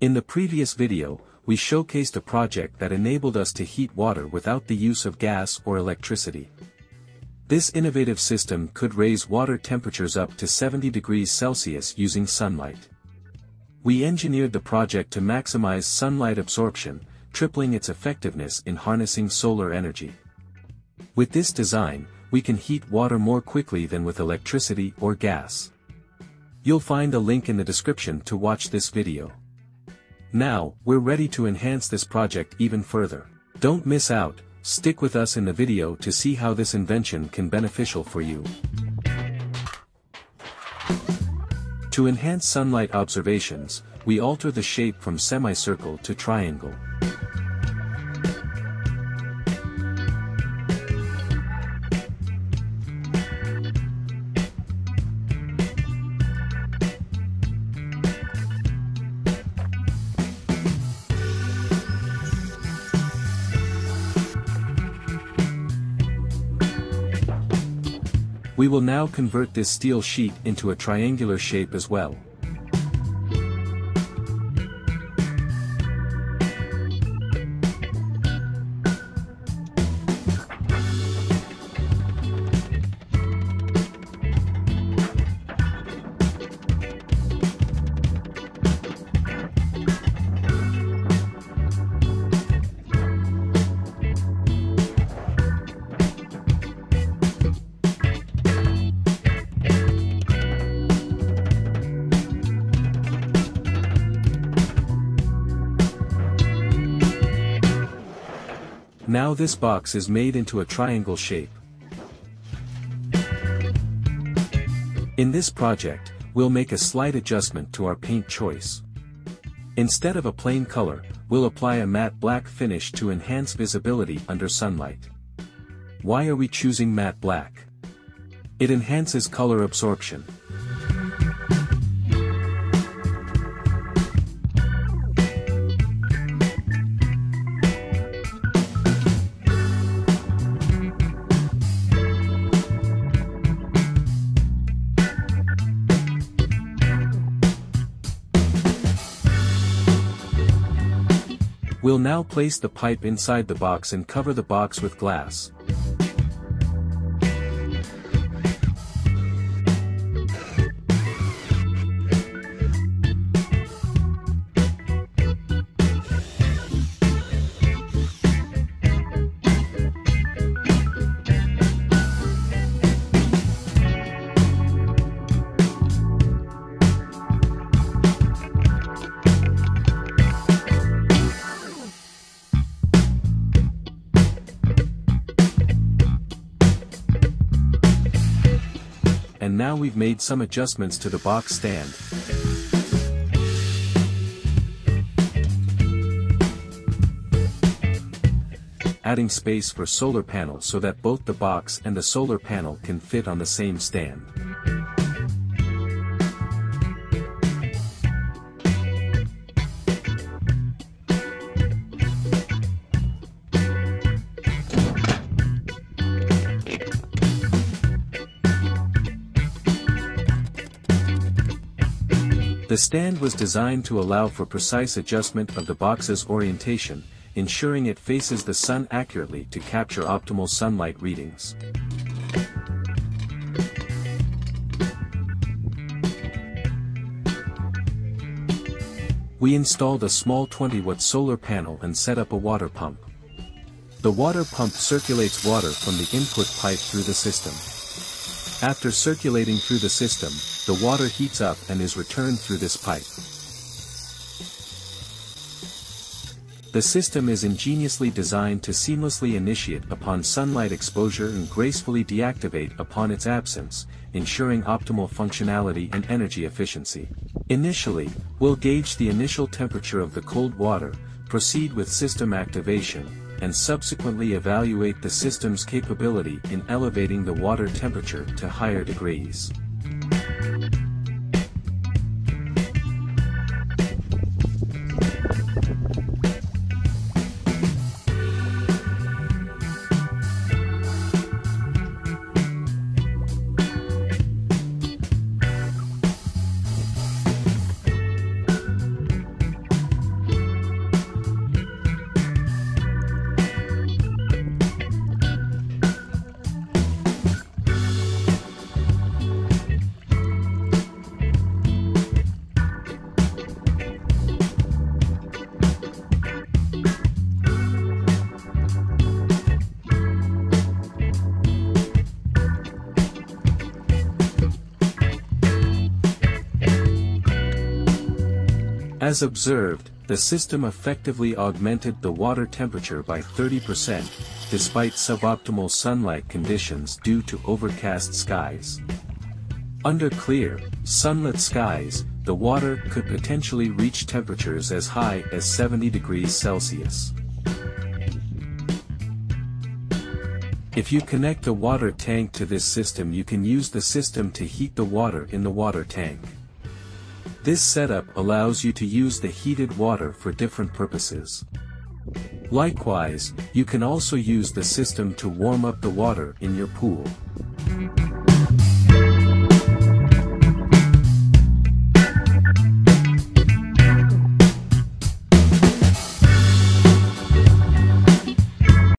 In the previous video, we showcased a project that enabled us to heat water without the use of gas or electricity. This innovative system could raise water temperatures up to 70 degrees Celsius using sunlight. We engineered the project to maximize sunlight absorption, tripling its effectiveness in harnessing solar energy. With this design, we can heat water more quickly than with electricity or gas. You'll find a link in the description to watch this video. Now, we're ready to enhance this project even further. Don't miss out, stick with us in the video to see how this invention can beneficial for you. To enhance sunlight observations, we alter the shape from semicircle to triangle. We will now convert this steel sheet into a triangular shape as well. Now this box is made into a triangle shape. In this project, we'll make a slight adjustment to our paint choice. Instead of a plain color, we'll apply a matte black finish to enhance visibility under sunlight. Why are we choosing matte black? It enhances color absorption. We'll now place the pipe inside the box and cover the box with glass. Now we've made some adjustments to the box stand. Adding space for solar panel so that both the box and the solar panel can fit on the same stand. The stand was designed to allow for precise adjustment of the box's orientation, ensuring it faces the sun accurately to capture optimal sunlight readings. We installed a small 20-watt solar panel and set up a water pump. The water pump circulates water from the input pipe through the system. After circulating through the system, the water heats up and is returned through this pipe. The system is ingeniously designed to seamlessly initiate upon sunlight exposure and gracefully deactivate upon its absence, ensuring optimal functionality and energy efficiency. Initially, we'll gauge the initial temperature of the cold water, proceed with system activation, and subsequently evaluate the system's capability in elevating the water temperature to higher degrees. As observed, the system effectively augmented the water temperature by 30%, despite suboptimal sunlight conditions due to overcast skies. Under clear, sunlit skies, the water could potentially reach temperatures as high as 70 degrees Celsius. If you connect the water tank to this system you can use the system to heat the water in the water tank. This setup allows you to use the heated water for different purposes. Likewise, you can also use the system to warm up the water in your pool.